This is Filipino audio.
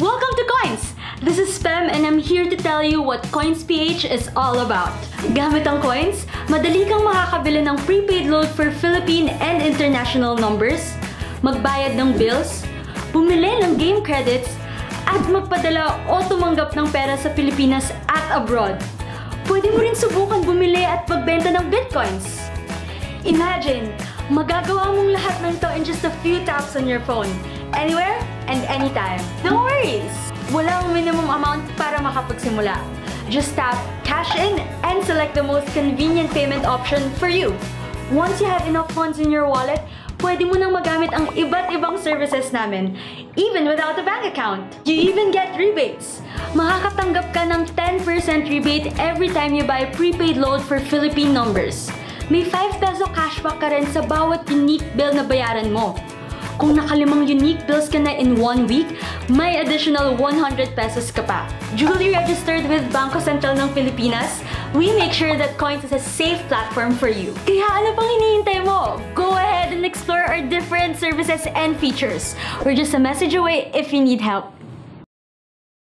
Welcome to Coins! This is Spem and I'm here to tell you what Coins PH is all about. Gamit ang Coins, madali kang makakabili ng prepaid load for Philippine and international numbers, magbayad ng bills, bumili ng game credits, at magpadala o tumanggap ng pera sa Pilipinas at abroad. Pwede mo rin subukan bumili at magbenta ng bitcoins. Imagine, magagawa mong lahat ng to in just a few taps on your phone. Anywhere anytime. No worries! Walang minimum amount para makapagsimula. Just tap cash in and select the most convenient payment option for you. Once you have enough funds in your wallet, pwede mo nang magamit ang iba't ibang services namin, even without a bank account. You even get rebates. Makakatanggap ka ng 10% rebate every time you buy prepaid load for Philippine numbers. May 5 peso cashback ka rin sa bawat unique bill na bayaran mo. Kung nakalimang unique bills ka na in one week, may additional 100 pesos ka pa. Duly registered with Bangko Sentral ng Pilipinas, we make sure that Coins is a safe platform for you. Kaya ano pang hinihintay mo? Go ahead and explore our different services and features. We're just a message away if you need help.